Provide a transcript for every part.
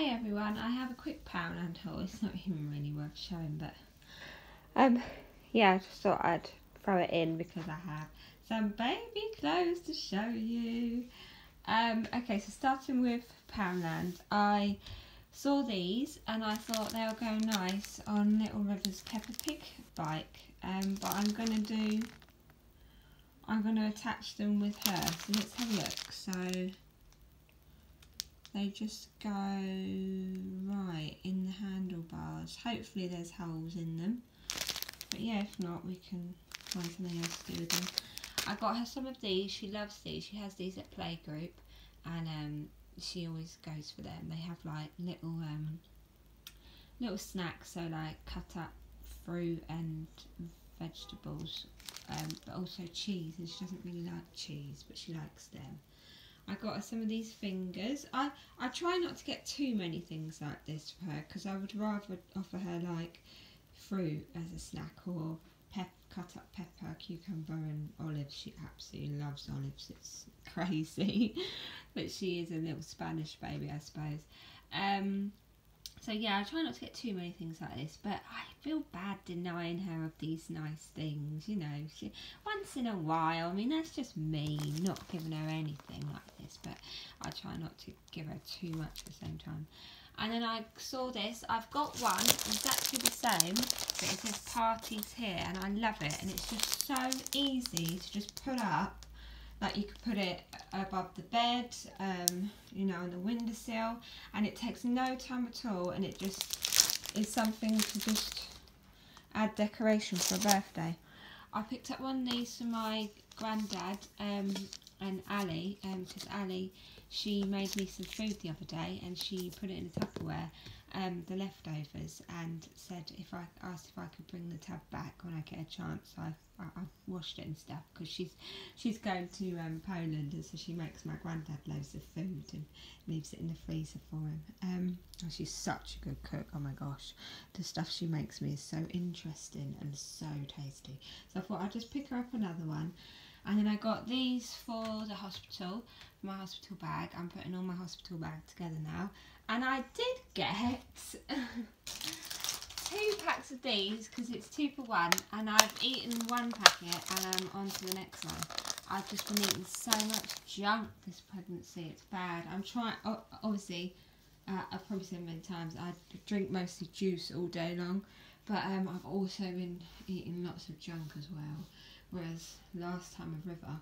Hey everyone, I have a quick Poundland haul. It's not even really worth showing, but um, yeah, I just thought I'd throw it in because I have some baby clothes to show you. Um, okay, so starting with Poundland, I saw these and I thought they'll go nice on Little River's Peppa Pig bike. Um, but I'm gonna do, I'm gonna attach them with her. So let's have a look. So they just go right in the handlebars. Hopefully there's holes in them. But yeah, if not, we can find something else to do with them. I got her some of these. She loves these. She has these at playgroup, and um, she always goes for them. They have like little um, little snacks, so like cut up fruit and vegetables, um, but also cheese. And she doesn't really like cheese, but she likes them. I got some of these fingers. I, I try not to get too many things like this for her because I would rather offer her like fruit as a snack or pep, cut up pepper, cucumber and olives. She absolutely loves olives. It's crazy. but she is a little Spanish baby, I suppose. Um, so yeah, I try not to get too many things like this, but I feel bad denying her of these nice things, you know. She, once in a while, I mean, that's just me not giving her anything like this, but I try not to give her too much at the same time. And then I saw this, I've got one exactly the same, but it says parties here, and I love it, and it's just so easy to just put up like you could put it above the bed, um, you know, on the windowsill, and it takes no time at all, and it just is something to just add decoration for a birthday. I picked up one of these for my granddad um, and Ali, because um, Ali, she made me some food the other day, and she put it in a Tupperware, um, the leftovers and said if I asked if I could bring the tub back when I get a chance. I I, have washed it and stuff because she's she's going to um, Poland and so she makes my granddad loads of food and leaves it in the freezer for him. Um, she's such a good cook. Oh my gosh, the stuff she makes me is so interesting and so tasty. So I thought I'd just pick her up another one. And then I got these for the hospital, my hospital bag. I'm putting all my hospital bag together now. And I did get two packs of these because it's two for one. And I've eaten one packet and I'm on to the next one. I've just been eating so much junk this pregnancy. It's bad. I'm trying, obviously, uh, I've probably said many times, I drink mostly juice all day long. But um, I've also been eating lots of junk as well. Whereas last time with River,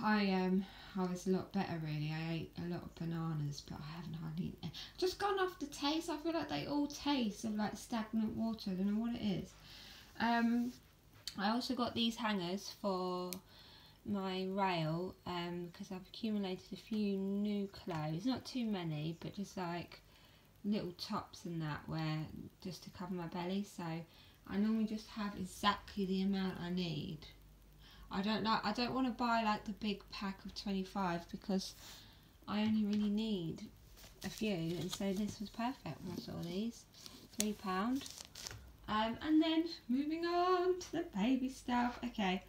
I um I was a lot better really. I ate a lot of bananas, but I haven't hardly eaten. Just gone off the taste. I feel like they all taste of like stagnant water. I don't know what it is. Um, I also got these hangers for my rail um, because um, I've accumulated a few new clothes. Not too many, but just like little tops and that where just to cover my belly. So I normally just have exactly the amount I need. I don't like I don't want to buy like the big pack of 25 because I only really need a few and so this was perfect when I saw these. Three pound. Um, and then moving on to the baby stuff. Okay.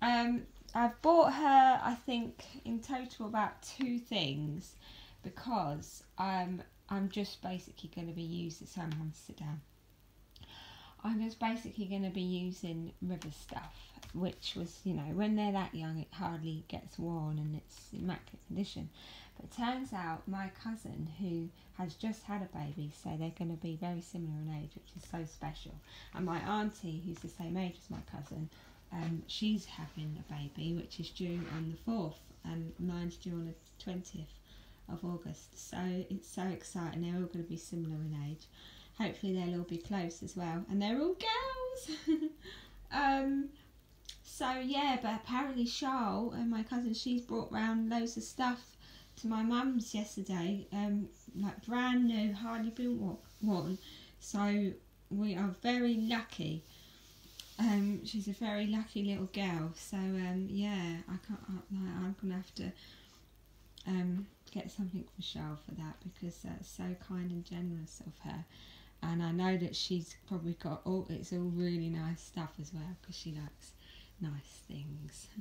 Um, I've bought her I think in total about two things because um, I'm just basically going to be using so I'm to sit down I'm just basically going to be using river stuff which was, you know, when they're that young, it hardly gets worn and it's immaculate condition. But turns out my cousin, who has just had a baby, so they're going to be very similar in age, which is so special. And my auntie, who's the same age as my cousin, um, she's having a baby, which is due on the 4th, and mine's due on the 20th of August. So it's so exciting. They're all going to be similar in age. Hopefully they'll all be close as well. And they're all girls. um, so yeah, but apparently Charles and my cousin, she's brought round loads of stuff to my mum's yesterday, um, like brand new, hardly been worn. So we are very lucky. Um, she's a very lucky little girl. So um, yeah, I can't. Like, I'm gonna have to um, get something for Charles for that because that's so kind and generous of her. And I know that she's probably got all. It's all really nice stuff as well because she likes nice things.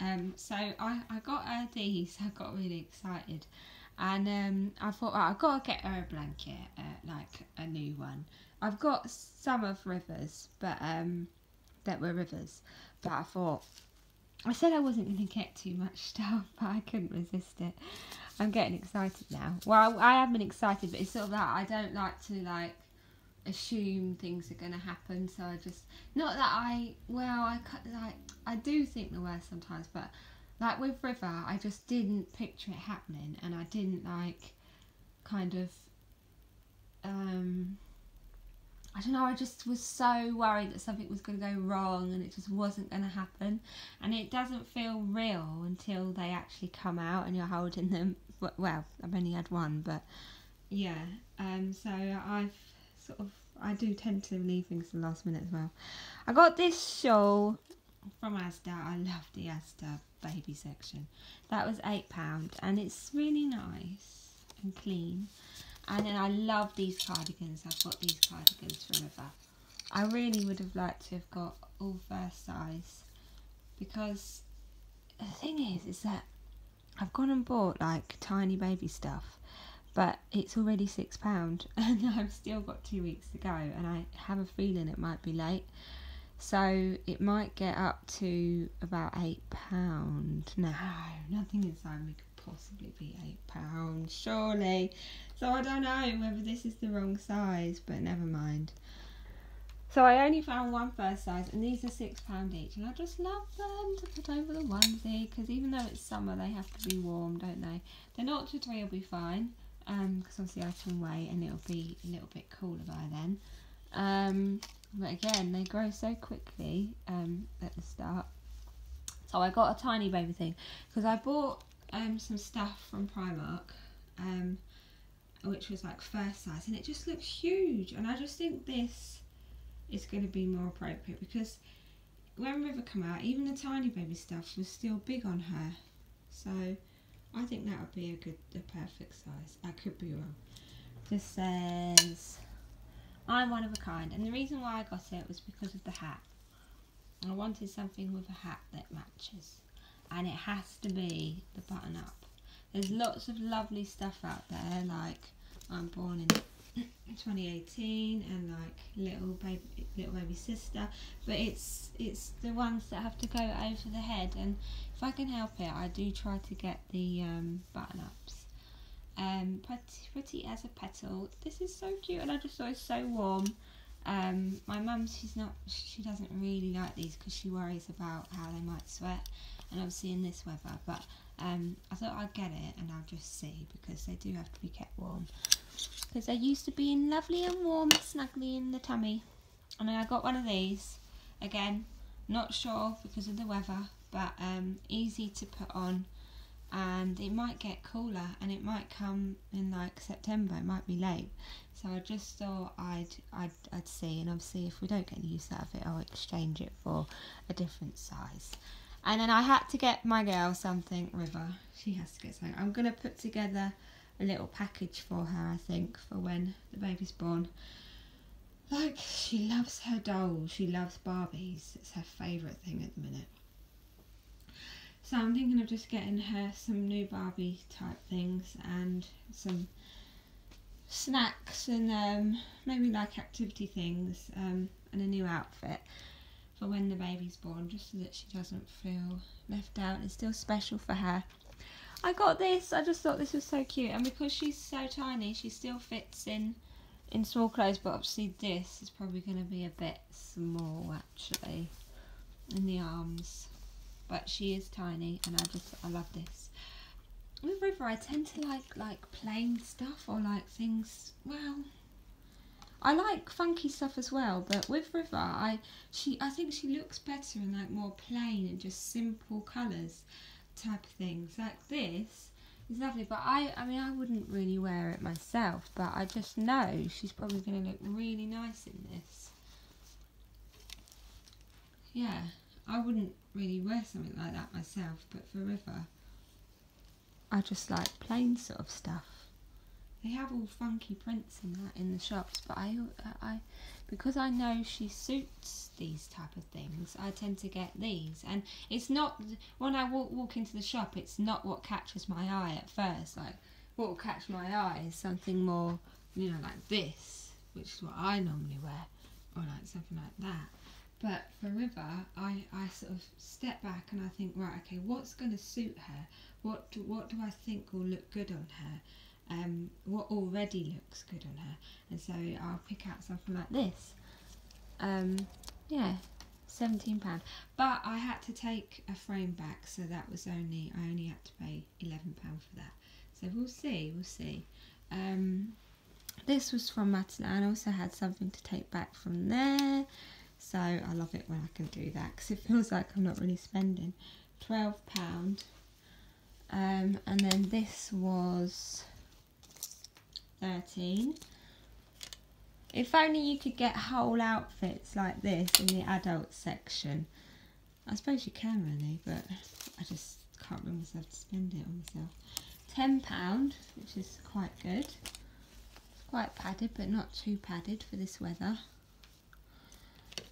Um, so I, I got uh, these, I got really excited. And um, I thought, oh, I've got to get her a blanket, uh, like a new one. I've got some of Rivers, but um, that were Rivers. But I thought, I said I wasn't going to get too much stuff, but I couldn't resist it. I'm getting excited now. Well, I, I have been excited, but it's sort of that I don't like to like assume things are going to happen. So I just not that I well I like I do think the worst sometimes, but like with River, I just didn't picture it happening, and I didn't like kind of um I don't know, I just was so worried that something was going to go wrong and it just wasn't going to happen. And it doesn't feel real until they actually come out and you're holding them. Well, I've only had one, but yeah. Um, so I've sort of, I do tend to leave things to the last minute as well. I got this shawl from Asda. I love the Asda baby section. That was £8 and it's really nice and clean. And then I love these cardigans. I've got these cardigans from River. I really would have liked to have got all first size because the thing is, is that I've gone and bought like tiny baby stuff, but it's already six pound, and I've still got two weeks to go, and I have a feeling it might be late. So it might get up to about eight pound. No, nothing inside me could possibly be eight pounds, surely. So I don't know whether this is the wrong size, but never mind. So I only found one first size, and these are six pound each, and I just love them to put over the onesie because even though it's summer, they have to be warm, don't they? The to three will be fine, um, because obviously I can wait and it'll be a little bit cooler by then. Um, but again, they grow so quickly um, at the start. So I got a tiny baby thing because I bought um, some stuff from Primark, um, which was like first size, and it just looks huge. And I just think this is going to be more appropriate because when River come out, even the tiny baby stuff was still big on her. So I think that would be a good, a perfect size. I could be wrong. This says, I'm one of a kind. And the reason why I got it was because of the hat. I wanted something with a hat that matches and it has to be the button up. There's lots of lovely stuff out there, like I'm born in 2018 and like little baby little baby sister. But it's it's the ones that have to go over the head. And if I can help it I do try to get the um, button ups. Um pretty, pretty as a petal. This is so cute and I just thought it's so warm. Um my mum she's not she doesn't really like these because she worries about how they might sweat and obviously in this weather. But um, I thought I'd get it and I'll just see because they do have to be kept warm because they're used to being lovely and warm snugly in the tummy and I got one of these again not sure because of the weather but um, easy to put on and it might get cooler and it might come in like September it might be late so I just thought I'd I'd, I'd see and obviously if we don't get any use out of it I'll exchange it for a different size and then I had to get my girl something, River. She has to get something. I'm going to put together a little package for her, I think, for when the baby's born. Like, she loves her dolls. She loves Barbies. It's her favourite thing at the minute. So I'm thinking of just getting her some new Barbie type things and some snacks and um, maybe like activity things um, and a new outfit for when the baby's born, just so that she doesn't feel left out. It's still special for her. I got this. I just thought this was so cute, and because she's so tiny, she still fits in in small clothes. But obviously, this is probably going to be a bit small actually in the arms. But she is tiny, and I just I love this. With River, I tend to like like plain stuff or like things. Well, I like funky stuff as well, but with River, I she I think she looks better in like more plain and just simple colours type of things. Like this is lovely, but I I mean I wouldn't really wear it myself, but I just know she's probably going to look really nice in this. Yeah, I wouldn't really wear something like that myself, but for River, I just like plain sort of stuff they have all funky prints in that in the shops but I, I because I know she suits these type of things I tend to get these and it's not when I walk, walk into the shop it's not what catches my eye at first like what will catch my eye is something more, you know, like this, which is what I normally wear, or like something like that. But for River, I, I sort of step back and I think, right, okay, what's going to suit her? What do, what do I think will look good on her? Um, what already looks good on her? And so I'll pick out something like this. Um, yeah, seventeen pound. But I had to take a frame back, so that was only I only had to pay eleven pound for that. So we'll see, we'll see. Um, this was from Matalan. I also had something to take back from there. So I love it when I can do that because it feels like I'm not really spending. £12. Um, and then this was 13 if only you could get whole outfits like this in the adult section. I suppose you can really, but I just can't bring myself to spend it on myself. £10, which is quite good. It's quite padded, but not too padded for this weather.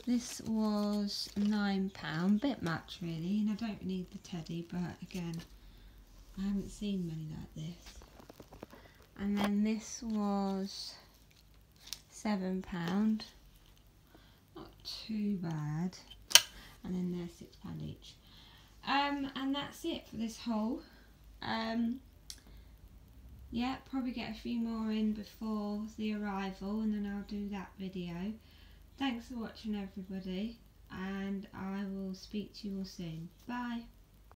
This was £9, bit much really, and I don't need the teddy, but again, I haven't seen many like this. And then this was seven pound. Not too bad. And then they're six pound each. Um, and that's it for this haul. Um, yeah, probably get a few more in before the arrival and then I'll do that video. Thanks for watching everybody and I will speak to you all soon. Bye.